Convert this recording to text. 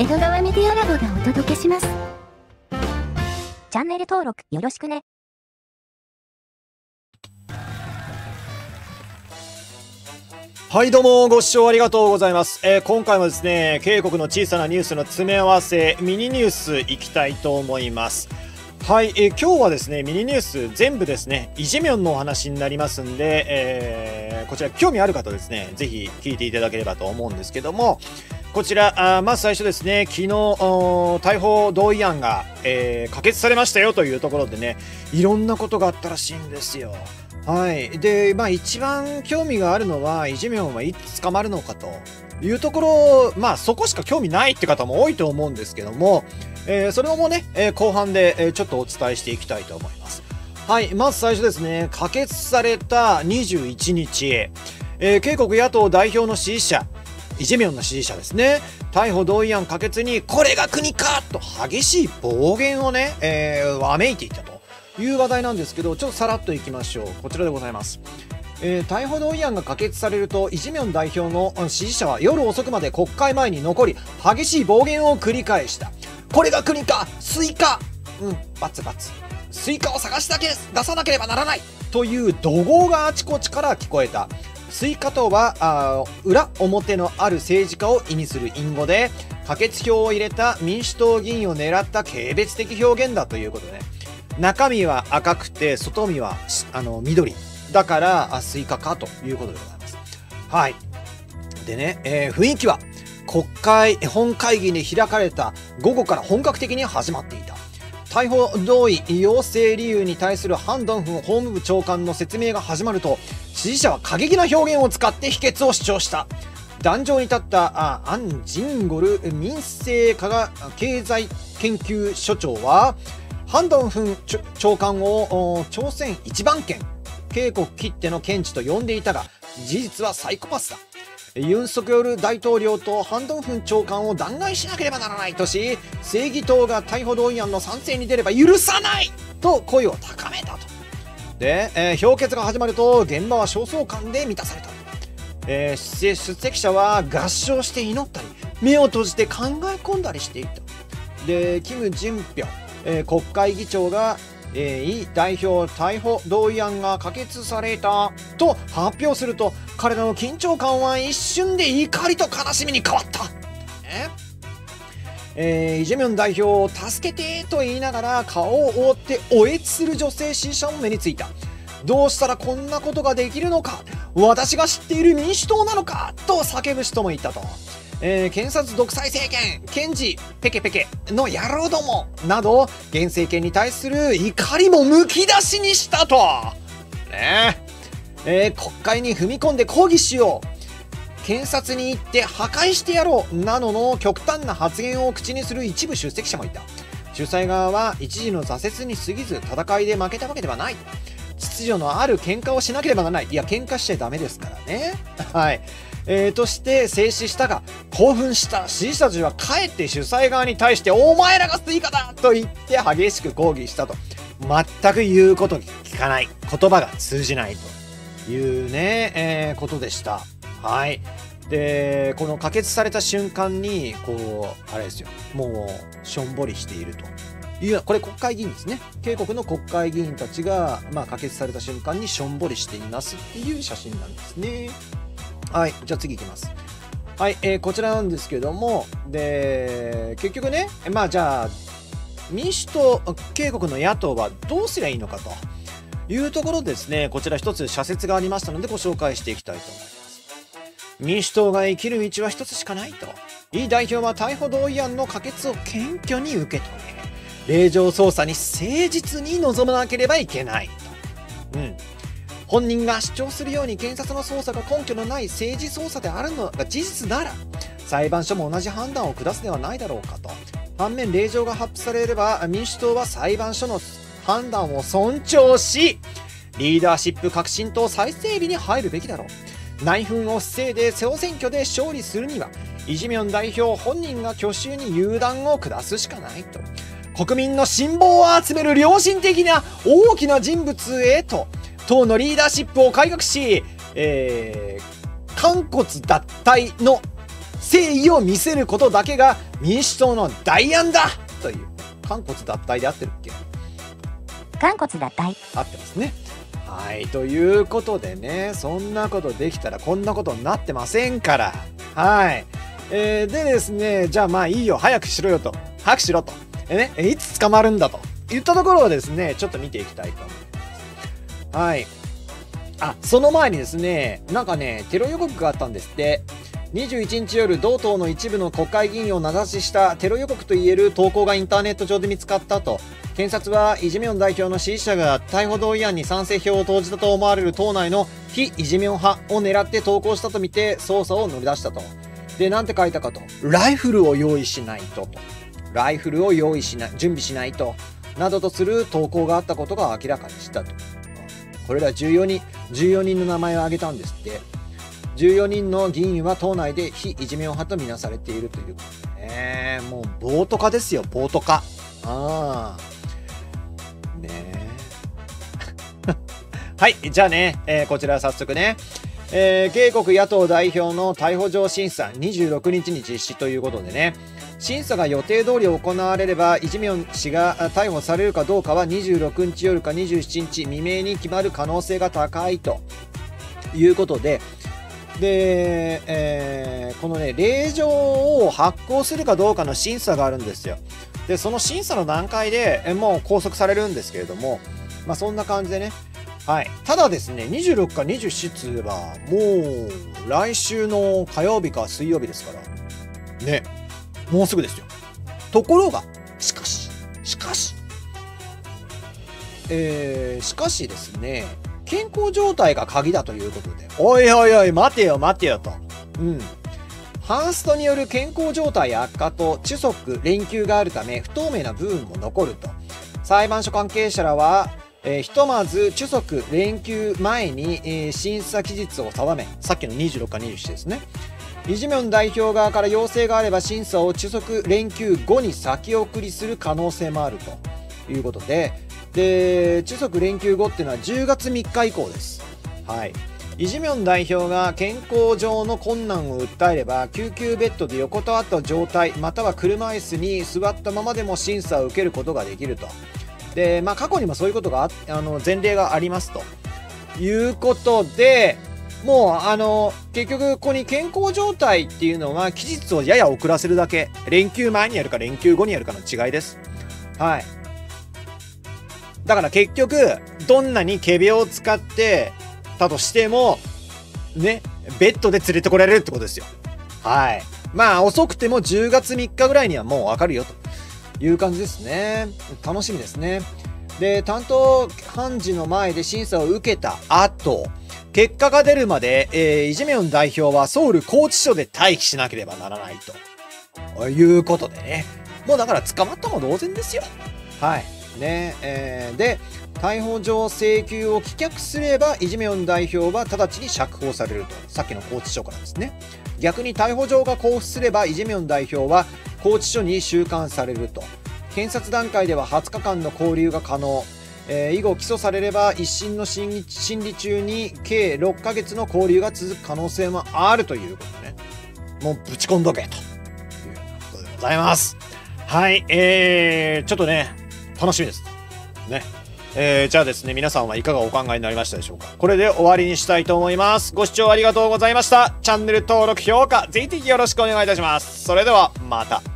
江戸川メディアラボがお届けします。チャンネル登録よろしくね。はいどうもご視聴ありがとうございます、えー今回もですね渓谷の小さなニュースの詰め合わせミニニュースいきたいと思いますはい、えー今日はですねミニニュース全部ですねイ・ジェミョンのお話になりますんで、えーこちら興味ある方ですねぜひ聞いていただければと思うんですけどもこちらあまず最初ですね昨日おー逮捕同意案が、えー可決されましたよというところでねいろんなことがあったらしいんですよはい。で、まあ一番興味があるのは、イ・ジェミョンはいつ捕まるのかというところ、まあそこしか興味ないって方も多いと思うんですけども、えーそれもね、えー後半で、えーちょっとお伝えしていきたいと思います。はい。まず最初ですね、可決された21日、えー、韓国野党代表の支持者、イ・ジェミョンの支持者ですね、逮捕同意案可決に、これが国か！と激しい暴言をね、えーわめいていたと。いう話題なんですけどちょっとさらっといきましょう。こちらでございます、えー逮捕同意案が可決されるとイ・ジェミョン代表の支持者は夜遅くまで国会前に残り激しい暴言を繰り返した。これが国か！スイカ！うんバツバツ。スイカを探しだけ出さなければならない！という怒号があちこちから聞こえた。スイカとは裏表のある政治家を意味する隠語で可決票を入れた民主党議員を狙った軽蔑的表現だということでね。中身は赤くて外身はあの緑。だからスイカかということでございます。はい。でね、えー雰囲気は国会本会議に開かれた午後から本格的に始まっていた。逮捕同意要請理由に対するハン・ドンフン法務部長官の説明が始まると支持者は過激な表現を使って否決を主張した。壇上に立ったアン・ジンゴル民生科学経済研究所長はハン・ドンフン長官を朝鮮一番県渓谷切手の検事と呼んでいたが事実はサイコパスだ。ユン・ソクヨル大統領とハン・ドンフン長官を弾劾しなければならないとし正義党が逮捕同意案の賛成に出れば許さないと声を高めたと。で、えー評決が始まると現場は焦燥感で満たされた、えー出席者は合唱して祈ったり目を閉じて考え込んだりしていた。でキム・ジンピョン、えー国会議長が、えーイ代表逮捕同意案が可決されたと発表すると彼らの緊張感は一瞬で怒りと悲しみに変わった。ねえーイ・ジェミョン代表を助けてと言いながら顔を覆っておえつする女性支持者も目についた。どうしたらこんなことができるのか。私が知っている民主党なのかと叫ぶ人もいたと、えー検察独裁政権検事ペケペケの野郎どもなど現政権に対する怒りもむき出しにしたと。ね。ええー国会に踏み込んで抗議しよう。検察に行って破壊してやろうなどの極端な発言を口にする一部出席者もいた。主催側は一時の挫折に過ぎず戦いで負けたわけではない。秩序のある喧嘩をしなければならない。いや喧嘩しちゃダメですからね。はい。えーとして制止したが興奮した。支持者たちはかえって主催側に対して「お前らがスイカだ!」と言って激しく抗議したと。全く言うことに聞かない。言葉が通じないというね、えーことでした。はい。でこの可決された瞬間にこうあれですよもうしょんぼりしていると。いうこれ国会議員ですね。渓谷の国会議員たちが、まあ、可決された瞬間にしょんぼりしていますっていう写真なんですね。はい。じゃあ次いきます。はい、えーこちらなんですけどもで結局ねまあじゃあ民主党渓谷の野党はどうすりゃいいのかというところですね。こちら一つ社説がありましたのでご紹介していきたいと思います。民主党が生きる道は一つしかないと。イ代表は逮捕同意案の可決を謙虚に受け止め令状捜査に誠実に臨まなければいけないと、うん、本人が主張するように検察の捜査が根拠のない政治捜査であるのが事実なら裁判所も同じ判断を下すではないだろうかと。反面令状が発布されれば民主党は裁判所の判断を尊重しリーダーシップ革新と再整備に入るべきだろう。内紛を防いで総選挙で勝利するにはイ・ジェミョン代表本人が去就に有断を下すしかないと国民の信望を集める良心的な大きな人物へと党のリーダーシップを改革し、えー、肝骨脱退の誠意を見せることだけが民主党の代案だという肝骨脱退で合ってるっけ肝骨脱退。合ってますね。はい、ということでね、そんなことできたらこんなことになってませんから。はい。えーでですね、じゃあまあいいよ、早くしろよと。早くしろと。えね、いつ捕まるんだと。言ったところをですね、ちょっと見ていきたいと思います。はい。あ、その前にですね、なんかね、テロ予告があったんですって。21日夜、同党の一部の国会議員を名指ししたテロ予告といえる投稿がインターネット上で見つかったと。検察はイ・ジェミョン代表の支持者が逮捕同意案に賛成票を投じたと思われる党内の非イ・ジェミョン派を狙って投稿したとみて捜査を乗り出したと。で、なんて書いたかと。ライフルを用意しないとと。ライフルを用意しない、準備しないと。などとする投稿があったことが明らかにしたと。これら14人、14人の名前を挙げたんですって。14人の議員は党内で非イ・ジェミョン派とみなされているということでね。もう暴徒化ですよ、暴徒化。ああ。はい、じゃあね、えーこちら早速ね、えー、警国野党代表の逮捕状審査26日に実施ということでね、審査が予定通り行われれば、イ・ジミョン氏が逮捕されるかどうかは26日夜か27日未明に決まる可能性が高いと。いうことで、で、えーこのね、令状を発行するかどうかの審査があるんですよ。で、その審査の段階でもう拘束されるんですけれども、まあそんな感じでね、はい。ただですね、26か27はもう来週の火曜日か水曜日ですから、ね、もうすぐですよ。ところが、しかし、しかし、えー、しかしですね、健康状態が鍵だということで、おいおいおい、待てよ待てよと。うん。ハンストによる健康状態悪化と窒息、連休があるため不透明な部分も残ると。裁判所関係者らは、えーひとまず窒息、連休前に、えー審査期日を定め、さっきの26か27ですね。イ・ジェミョン代表側から要請があれば審査を窒息連休後に先送りする可能性もあるということで、で、窒息連休後っていうのは10月3日以降です。はい。イ・ジェミョン代表が健康上の困難を訴えれば救急ベッドで横たわった状態または車椅子に座ったままでも審査を受けることができるとで、まあ、過去にもそういうことがああの前例がありますと。いうことでもうあの結局ここに健康状態っていうのは期日をやや遅らせるだけ。連休前にやるか連休後にやるかの違いです。はい。だから結局どんなに仮病を使ってたとしてもねベッドで連れてこられるってことですよ。はい。まあ遅くても10月3日ぐらいにはもうわかるよと。いう感じですね。楽しみですね。で担当判事の前で審査を受けた後結果が出るまで、えーイ・ジェミョン代表はソウル拘置所で待機しなければならないと。いうことでね。もうだから捕まったも同然ですよ。はい。ねえーで逮捕状請求を棄却すればイ・ジェミョン代表は直ちに釈放されると。さっきの拘置所からですね。逆に逮捕状が交付すればイ・ジェミョン代表は拘置所に収監されると検察段階では20日間の勾留が可能、えー以後起訴されれば一審の審理審理中に計6ヶ月の勾留が続く可能性もあるということねもうぶち込んどけということでございますはいえー、ちょっとね楽しみですねえーじゃあですね、皆さんはいかがお考えになりましたでしょうかこれで終わりにしたいと思います。ご視聴ありがとうございました。チャンネル登録、評価、ぜひぜひよろしくお願いいたします。それでは、また。